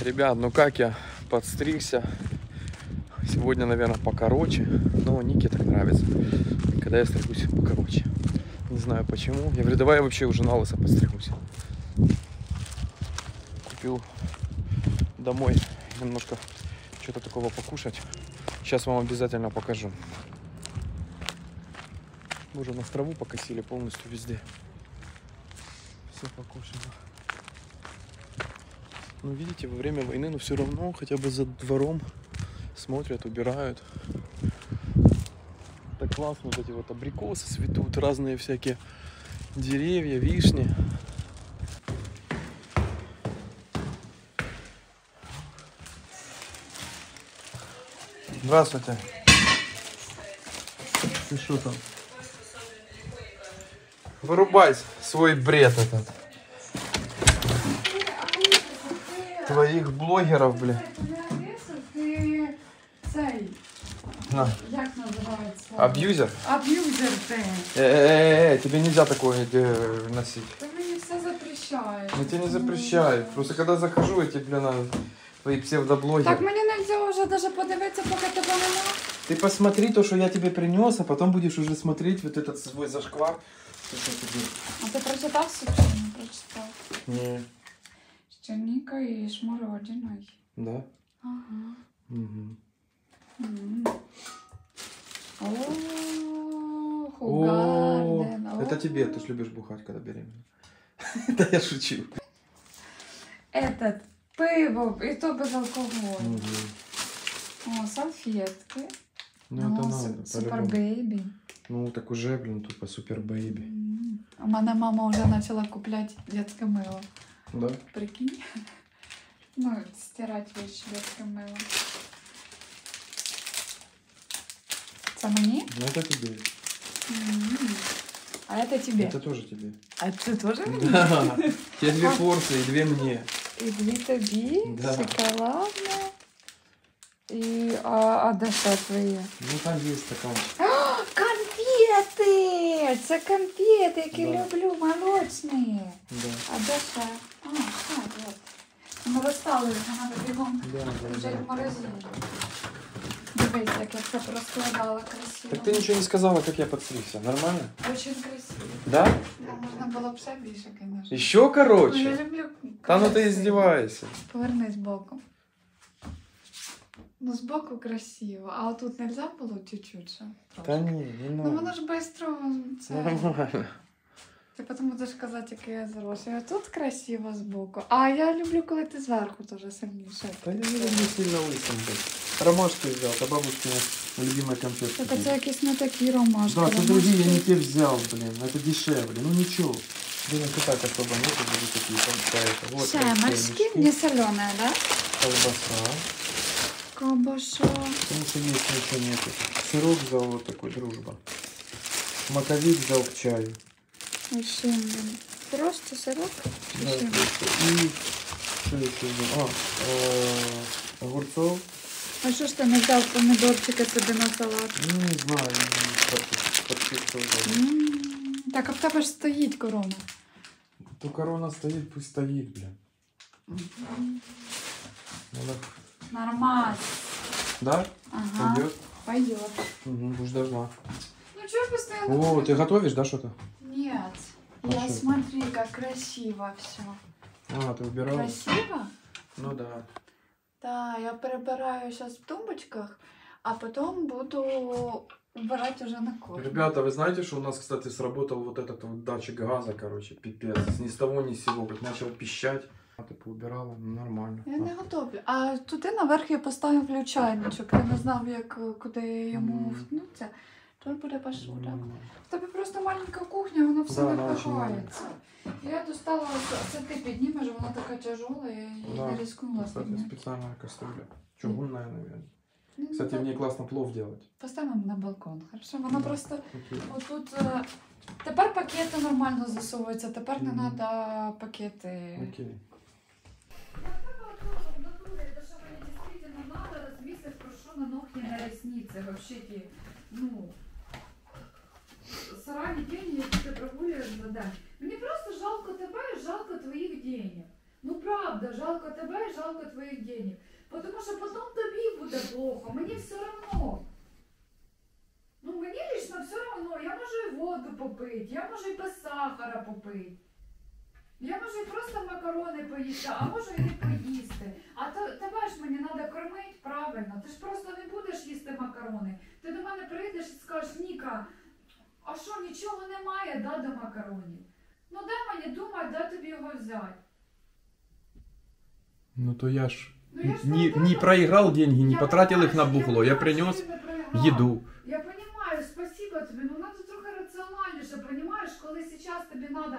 Ребят, ну как я подстригся. Сегодня, наверное, покороче. Но Нике так нравится. Когда я стригусь покороче. Не знаю почему. Я говорю, давай я вообще уже на лысо подстригусь. Купил домой немножко что-то такого покушать. Сейчас вам обязательно покажу. Боже, нас траву покосили полностью везде. Все покушено. Ну, видите, во время войны, но все равно хотя бы за двором смотрят, убирают. Так классно, вот эти вот абрикосы цветут, разные всякие деревья, вишни. Здравствуйте. Ты что там? Вырубай свой бред этот. Твоих блогеров, бля. Ти цей, На. як називається? Абьюзер? Аб'юзер ти. Э-э-э, тебе нельзя такое э, носить. Ти мені все запрещаєш. Я тебе не запрещаю. Просто когда захожу, эти, блин, а, твои псевдоблогеры. Так мені не можна вже даже подивитися, поки тебе нема. Ты посмотри то, что я тебе принес, а потом будешь уже смотреть вот этот свой зашквар. То, что тебе- А ти прочитав чи не прочитав? Не. Ще Ніка і Шмородіной. Да? Ага. Мгм. М. О, О, Хугарден. это тебе, ты ж любишь бухать, когда беременна. Да я шучу. Этот, пиво, і то без алкоголю. Мгм. О, салфетки. Ну это О, надо, су- Супер по-любому. бейбі. Ну так уже, блин, тупо супер бэйби. М. У мене мама вже почала купляти дитяче мило. Да? Прикинь. Ну, стирать вещи детским милом. Це мені? Ну это тебе. М. А это тебе. Это тоже тебе. А це теж мені? Да. Тебе две порции, две мне. І дві тобі, Да. шоколадне. І а, а де ще твої? Ну там есть стаканчик. Конфети! Це конфети, які Да. люблю, молочні. Да. А де ще? А, от. Ми розстали, треба бігом Да, да, вже в морозилі. Дивись, як я це розкладала красиво. Так ты ничего не сказала, как я подстригся. Нормально? Очень красиво. Да? Ну, можна було б ще більше, звісно. Еще Ну, я короче? люблю. Да ну ты красиво. издеваешься. Повернись боком. Ну, збоку красиво, а отут нельзя було чуть-чуть ще? Да трошки? не, не Ну воно надо. ж швидко. Це... Нормально. Ти потім будеш казати, який я зросла. А тут красиво збоку. А я люблю, коли ти зверху теж сильніше. Да я не люблю сильно лысым быть. Ромашки взял, это бабушкина любимая конфетка. Так це якісь не такі ромашки. Да, это ромашки. другие, я не те взял, блин, это дешевле, ну ничего. Блин, ты так особо нет, буду такие там это. Вот Семечки, семечки, не соленые, да? колбаса, Кабаша. потому что есть ничего нету. Сырок взял вот такой, дружба. Маковик взял к чаю. Вообще, блин. Просто сырок. Да, Вообще. просто. И что еще взял? А, э, огурцов. А що ж ти не взяв помідорчики собі на салат? Ну, не знаю, подписку взял. М, Так, а в тебе ж стоїть корона. То корона стоит, пусть стоит, блин. Надо... Нормально. Да? Ага. Пойдет? Пойдет. Угу, будешь должна. Ну что постоянно? О, ты готовишь, да, что-то? Нет. А Я что? смотри, как красиво все. А, ты убирала? Красиво? Ну да. Да, я перебираю сейчас в тумбочках, а потом буду убирать уже на кухне. Ребята, вы знаете, что у нас, кстати, сработал вот этот вот датчик газа, короче, пипец. Ни с того, ни с сего, как начал пищать. А ты поубирала, ну нормально. Я не готовлю. А туди наверх я поставив ключайничок. Я не знав, як е, куди йому Мгм. вткнутися. Тут буде посуда. Нормально. В тебе просто маленька кухня, воно все Да, не вона очень впихається. Я достала, це- це ти піднімеш, вона така тяжола, я її Да. не рискнула Кстати, підняти. специальная кастрюля. Чугунная, наверное. Ну, Кстати, так, в ней классно плов делать. Поставимо на балкон, хорошо? Вона Да. просто Окей. отут. е, Тепер пакети нормально засовуються, тепер не Мгм. треба пакети. Окей. на ногти, на ресницы, вообще ті, ну, срані деньги, які ти прогулюєш за. Мені просто жалко тебе жалко твоїх денег. Ну правда. жалко тебе жалко твоїх денег. Тому що потім тобі буде плохо, мені все одно. Ну мені лично все одно, я можу і воду попити, я можу і без сахара попити. Я можу і просто макарони поїсти, а можу і не поїсти. А то тебе ж мені треба кормити правильно. Ти ж просто не будеш їсти макарони. Ти до мене прийдеш і скажеш, Ніка, а що, нічого немає, да, до макаронів? Ну дай мені думати, де тобі його взяти. Ну то я ж Ну, я ж не, не тебе- проиграл деньги, не Я потратил их на що- бухло. Я понимаю, принес що ти не проіграв. еду. Я понимаю, спасибо тобі, ну надо трохи раціональніше, понимаешь, коли сейчас тобі надо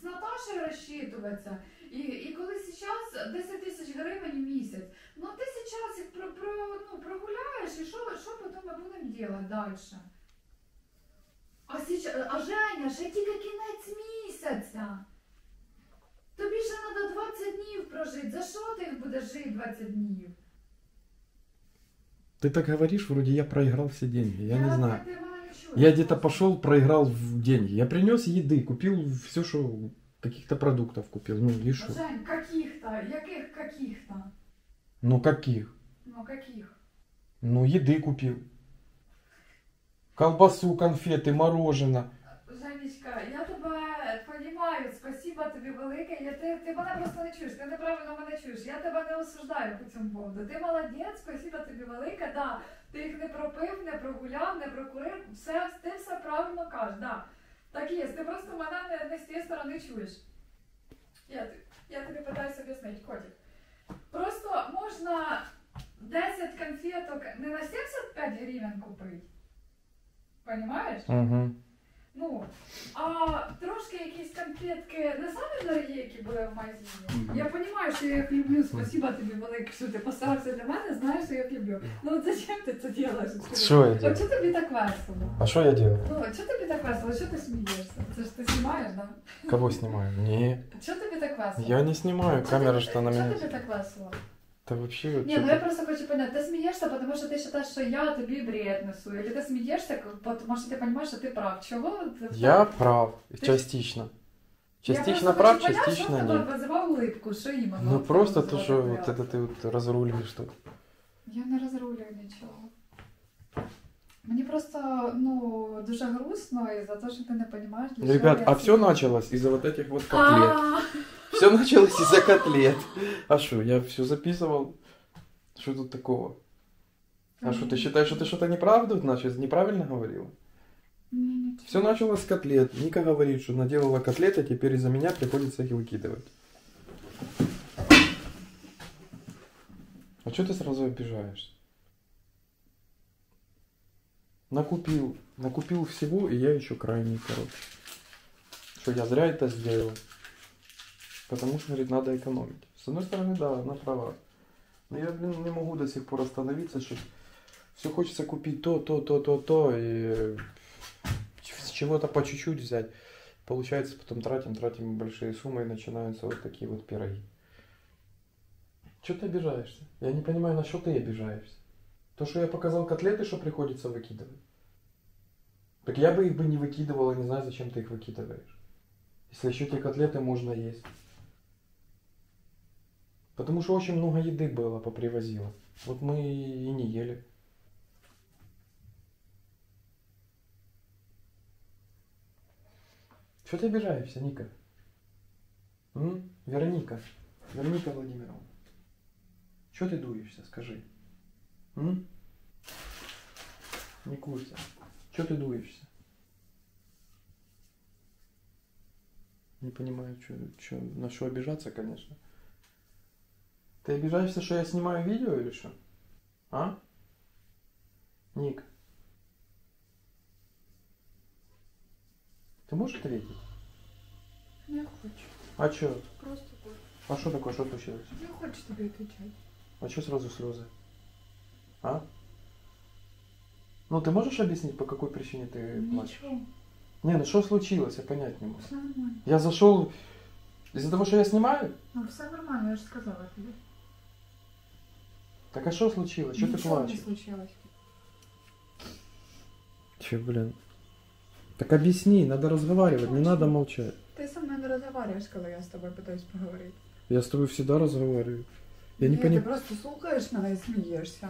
з Наташею розчитуватися, і, і коли сейчас 10 тисяч гривень в місяць, ну ти сейчас їх про, про, ну, прогуляєш, і що, що потім ми будемо робити далі? А, сейчас, а Женя, ще тільки кінець місяця. Тобі ще треба 20 днів прожити. За що ти їх будеш жити 20 днів? Ты так говоришь, вроде я проиграл все деньги. Я не знаю. ти мене не чуєш. Я где-то пошел, проиграл в деньги. Я принес еды, купил все, что каких-то продуктов купил. Ну и что? Жень, каких-то, яких каких-то? Ну каких? Ну каких? Ну еды купил. Колбасу, конфеты, мороженое. Женечка, я тебе понімаю, спасибо тобі велике. Я, ти, ти мене просто не чуєш, ти неправильно мене чуєш. Я тебе не осуждаю по цьому поводу. Ти молодець, спасибо тобі велике, да. Ти їх не пропив, не прогуляв, не прокурив, все, ти все правильно кажеш, да. Так є, ти просто мене не, не з тієї сторони чуєш. Я, я тобі питаюся об'яснити, котик. Просто можна 10 конфеток не на 75 гривень купити. Понимаєш? Угу. Ну, а трошки якісь конфетки не самі дорогі, які були в магазині. Мгм. Я розумію, що я їх люблю. Спасибо тобі велике, що ти постарався для мене, знаєш, що я їх люблю. Ну от зачем ти це робиш? Що я От делаю? що тобі так весело? А что я делаю? Ну, от що тобі так весело? Що ти смієшся? Це ж ти знімаєш, да? Кого снимаю? Не, Що тобі так весело? я не снимаю. Що Камера тобі- что на меня. Що тобі так весело? Да вообще... вот Ні, ну что-то- я просто хочу понять, ти смієшся, тому що ти вважаєш, що я тобі бред несу. Или ти смієшся, тому що ти розумієш, що ти прав. Чого? ти- Я прав. Ты- Частично. Я Частично просто прав, хочу понять, частично що в нет. тебе визивав улипку, що іменно? Ну в просто тебе то, что визивало вот прям? это ты вот разруливаешь тут. Я не розрулюю нічого. Мені просто ну дуже грустно і за те, що ти не розумієш, для Ребят, чого а я все началось из-за вот этих вот котлет. А, Все началось из-за котлет. А что, я все записывал? Что тут такого? А что, ты считаешь, что ты что-то неправду, значит, неправильно говорила? Все началось с котлет. Ника говорит, что наделала котлеты, а теперь из-за меня приходится их выкидывать. А что ты сразу обижаешься? Накупил, накупил всего, и я еще крайний, короче. Что я зря это сделал. Потому что, говорит, надо экономить. С одной стороны, да, она права. Но я, блин, не могу до сих пор остановиться, что все хочется купить то, то, то, то, то, и с чего-то по чуть-чуть взять. Получается, потом тратим, тратим большие суммы, и начинаются вот такие вот пироги. Че ты обижаешься? Я не понимаю, на что ты обижаешься. То, что я показал котлеты, что приходится выкидывать. Так я бы их бы не выкидывал, и не знаю, зачем ты их выкидываешь. Если еще те котлеты можно есть. Потому что очень много еды было, попривозила. Вот мы и не ели. Что ты обижаешься, Ника? М? Вероника. Вероника Владимировна. Что ты дуешься, скажи? М? Никуся. Что ты дуешься? Не понимаю, чё, чё, на что обижаться, конечно. Ты обижаешься, что я снимаю видео или что? А? Ник. Ты можешь ответить? Не хочу. А чё? Просто хочу. А что такое, что случилось? Не хочу тобі відповідати. А что сразу слезы? А? Ну, ты можешь объяснить, по какой причине ты плачешь? Нічого. Не, ну что случилось, я понять не могу. Все нормально. Я зашел из-за того, что я снимаю? Ну, все нормально, я ж сказала тобі. Так а что случилось? Что ты Нічого не плачешь? случилось. Че, блин? Так объясни, надо разговаривать, не надо молчать. Ти со мною не розмовляєш, коли я з тобою питаюсь поговорити. Я с тобой всегда разговариваю. Я не Ні, понимаю. Ти просто слухаєш мене і смієшся.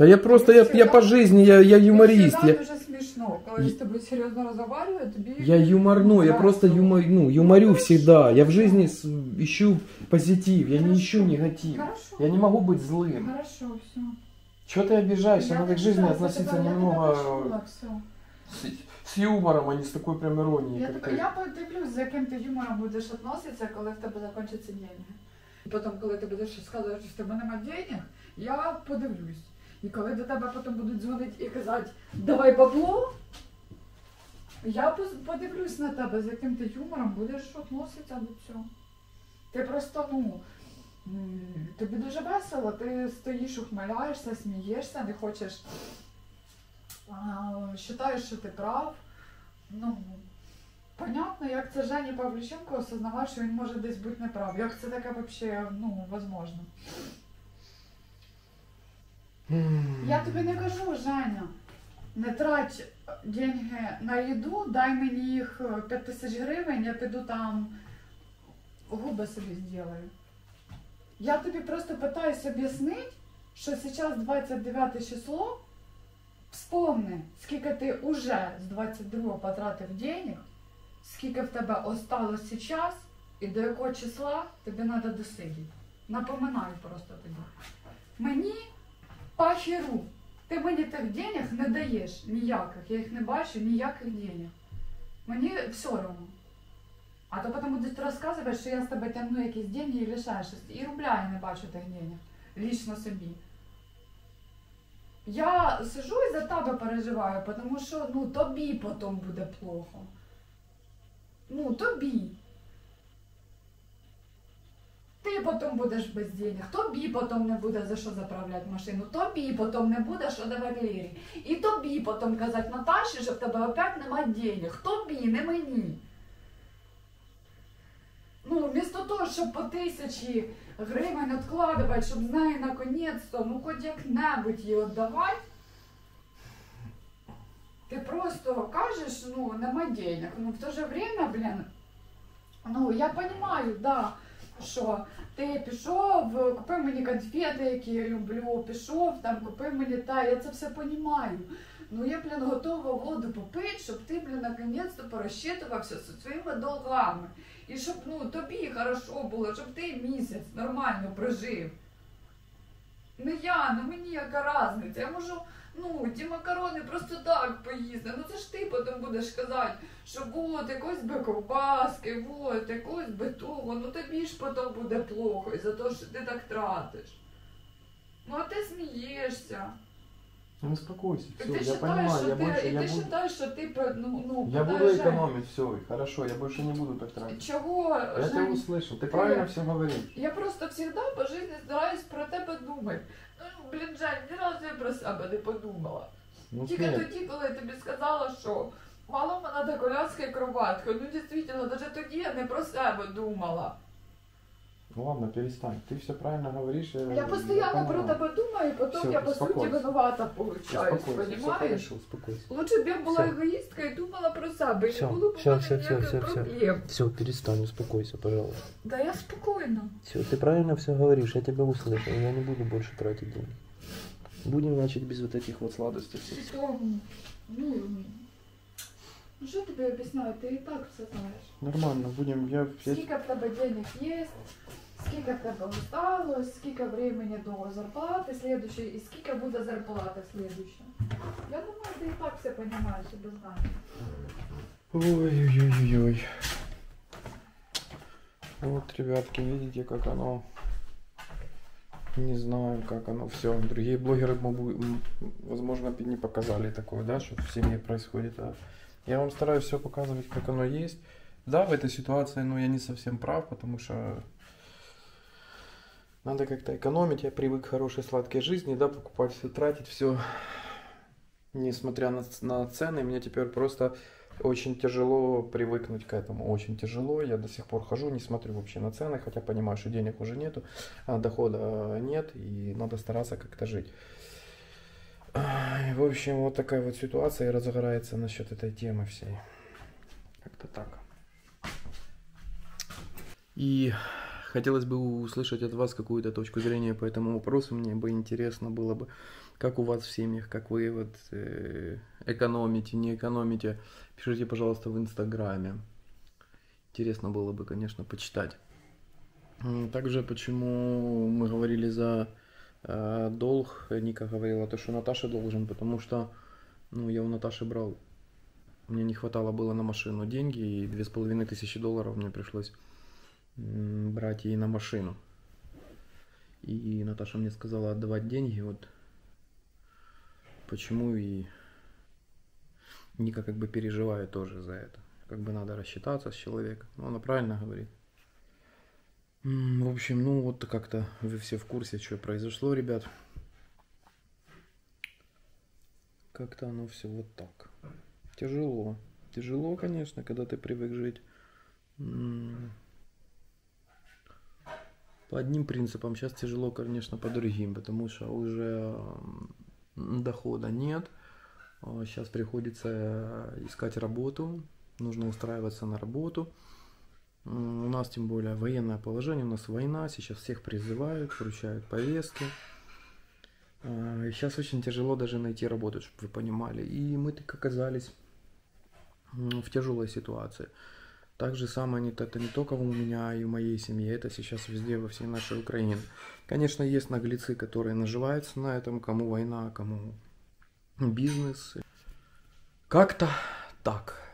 Да я просто, я, я по жизни, я, я юморист. Це Я, дуже смішно. Коли я з тобою серйозно розмовляю, тобі... я юморной, я просто юмор, ну, юморю всегда. Я в жизни с- ищу позитив, я не ищу негатив. Хорошо. Я не могу быть злым. Хорошо, все. Чего ты обижаешься? Я Надо не к жизни обижаюсь, я относиться тебе- я тебе немного почула, все. с, с юмором, а не с такой прям иронией, Я, как тебе, ты. я подивлюсь, за яким ти юмором будеш відноситися, коли в тебе закінчаться деньги. І потім, коли ти будеш сказати, що в тебе нема денег, я подивлюсь. І коли до тебе потім будуть дзвонити і казати, давай бабло, я подивлюсь на тебе, з яким ти юмором будеш відноситися до цього. Ти просто, ну, тобі дуже весело, ти стоїш, ухмиляєшся, смієшся, не хочеш, вважаєш, що ти прав. Ну, понятно, як це Жені Павлюченко осознавав, що він може десь бути неправ. Як це таке взагалі, ну, возможно. Я тобі не кажу, Женя, не трать деньги на їду, дай мені їх 5 тисяч гривень, я піду там губи собі зроблю. Я тобі просто питаюсь об'яснити, що зараз 29 число, вспомни, скільки ти уже з 22 потратив денег, скільки в тебе осталось зараз і до якого числа тобі треба досидіти. Напоминаю просто тобі. Мені пахеру. Ти мені тих денег не даєш ніяких. Я їх не бачу, ніяких денег. Мені все одно. А то потім будуть розказувати, що я з тебе тягну якісь деньги і лишаю щось. І рубля я не бачу тих денег. Лічно собі. Я сижу і за тебе переживаю, тому що ну, тобі потім буде плохо. Ну, тобі. Ти потім будеш без денег, тобі потім не буде за що заправляти машину, тобі потім не буде що давати Лірі. І тобі потім казати Наташі, що в тебе опять немає денег. Тобі, не мені. Ну, вмісто того, щоб по тисячі гривень відкладувати, щоб з неї наконець-то, ну хоч як-небудь її віддавати, ти просто кажеш, ну, нема денег. Ну, в то же время, блін, ну, я розумію, да, що ти пішов, купив мені конфети, які я люблю, пішов, там, купив мені та, я це все розумію. Ну, я, блін, готова воду попити, щоб ти, блін, наконець-то порозчитувався зі своїми долгами. І щоб ну, тобі хорошо було, щоб ти місяць нормально прожив. Не я, ну мені яка різниця. Я можу, ну, ті макарони просто так поїсти. Ну це ж ти потім будеш казати, що от якось би ковбаски, от якось би того. Ну тобі ж потім буде плохо за те, що ти так тратиш. Ну а ти смієшся. Ну, успокойся, І все, ти я вважаєш, понимаю, що я ти, больше, і я ти буду, вважаєш, що ти про- ну, ну, я буду продовжай. экономить, все, хорошо, я больше не буду так тратить. Чого? Я тебя Жень? услышал, ты Ты- правильно все говоришь. Я просто всегда по жизни стараюсь про тебе думати. Ну, блін, Жень, ні разу я про себе не подумала. Ну, Тільки нет. тоді, коли я тобі сказала, що мало мене до коляска і кроватка. Ну, дійсно, навіть тоді я не про себе думала. Ну ладно, перестань. Ты все правильно говоришь. Я, Я постійно про понимаю. тебе думаю, і потім Всё, я по суті успокойся. винувата получаюсь, Успокойся, все понімаєш? хорошо, успокойся. Лучше б я була Всё. егоїстка і думала про себе, і Всё, не було б у всё, мене всё, всё, ніяких всё, всё. проблем. Все, перестань, успокойся, пожалуйста. Да я спокійно. Все, ты правильно все говоришь, я тебя услышал, я не буду больше тратить денег. Будем, значит, без вот этих вот сладостей всех. Що, ну, ну, що тобі об'ясняю, ти і так все знаєш. Нормально, будем, я, я Скільки в тебе денег є, скільки в тебе осталось, скільки времени до зарплати слідущої і скільки буде зарплата слідуща. Я думаю, ти і так все розумієш і без знання. Ой-ой-ой-ой. Вот, ребятки, видите, как оно. Не знаю, как оно все. Другие блогеры, могу- м, возможно, не показали такое, да, что в семье происходит. А я вам стараюсь все показывать, как оно есть. Да, в этой ситуации, ну, я не совсем прав, потому что надо как-то экономить. Я привык к хорошей сладкой жизни, да, покупать все, тратить все. Несмотря на, на цены, мне теперь просто очень тяжело привыкнуть к этому, очень тяжело. Я до сих пор хожу, не смотрю вообще на цены, хотя понимаю, что денег уже нету, а дохода э, нет, и надо стараться как-то жить. В общем, вот такая вот ситуация и разгорается насчет этой темы всей. Как-то так. И хотелось бы услышать от вас какую-то точку зрения по этому вопросу. Мне бы интересно было бы, как у вас в семьях, как вы вот э, экономите, не экономите. Пишите, пожалуйста, в Инстаграме. Интересно было бы, конечно, почитать. Также, почему мы говорили за э, долг, Ника говорила, то, что Наташа должен, потому что ну, я у Наташи брал мне не хватало было на машину деньги, и две с половиной тысячи долларов мне пришлось брать ей на машину. И Наташа мне сказала отдавать деньги, вот почему и Ника как бы переживает тоже за это. Как бы надо рассчитаться с человеком. Но она правильно говорит. В общем, ну вот как-то вы все в курсе, что произошло, ребят. Как-то оно все вот так. Тяжело. Тяжело, конечно, когда ты привык жить по одним принципам. Сейчас тяжело, конечно, по другим, потому что уже дохода нет. Сейчас а, приходится искать работу, нужно устраиваться на работу. У нас тем более военное положение, у нас война, сейчас всех призывают, вручают повестки. Сейчас а, очень тяжело даже найти работу, чтобы вы понимали. И мы так оказались в тяжелой ситуации. Так же самое это не только у меня и в моей семье, это сейчас везде, во всей нашей Украине. Конечно, есть наглецы, которые наживаются на этом, кому война, кому бизнес. Как-то так.